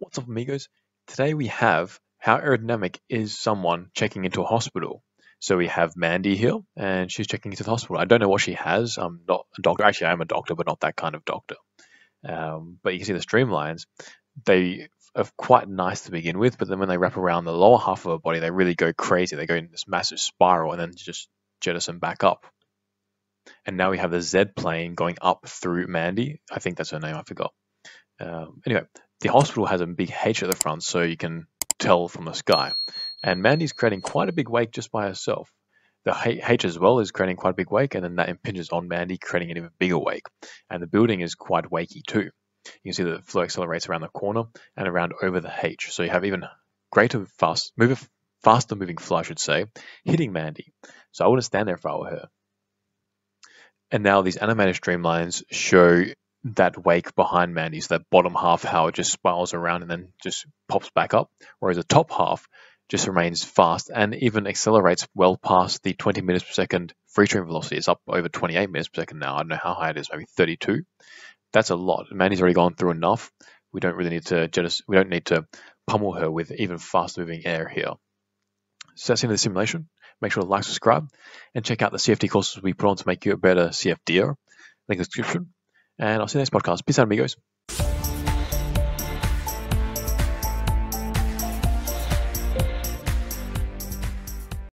What's up, amigos? Today we have how aerodynamic is someone checking into a hospital. So we have Mandy here, and she's checking into the hospital. I don't know what she has. I'm not a doctor. Actually, I am a doctor, but not that kind of doctor. Um, but you can see the streamlines. They are quite nice to begin with, but then when they wrap around the lower half of her body, they really go crazy. They go in this massive spiral and then just jettison back up. And now we have the Z plane going up through Mandy. I think that's her name. I forgot. Um, anyway, the hospital has a big H at the front, so you can tell from the sky. And Mandy's creating quite a big wake just by herself. The H as well is creating quite a big wake, and then that impinges on Mandy, creating an even bigger wake. And the building is quite wakey too. You can see that the flow accelerates around the corner and around over the H. So you have even greater fast, move, faster moving flow, I should say, hitting Mandy. So I wouldn't stand there if I were her. And now these animated streamlines show that wake behind Mandy, so that bottom half, how it just spirals around and then just pops back up, whereas the top half just remains fast and even accelerates well past the 20 meters per second free stream velocity. It's up over 28 meters per second now. I don't know how high it is, maybe 32. That's a lot. Mandy's already gone through enough. We don't really need to we don't need to pummel her with even fast moving air here. So that's the end of the simulation. Make sure to like, subscribe, and check out the CFD courses we put on to make you a better CFDer. Link in the description. And I'll see you next podcast. Peace out, amigos.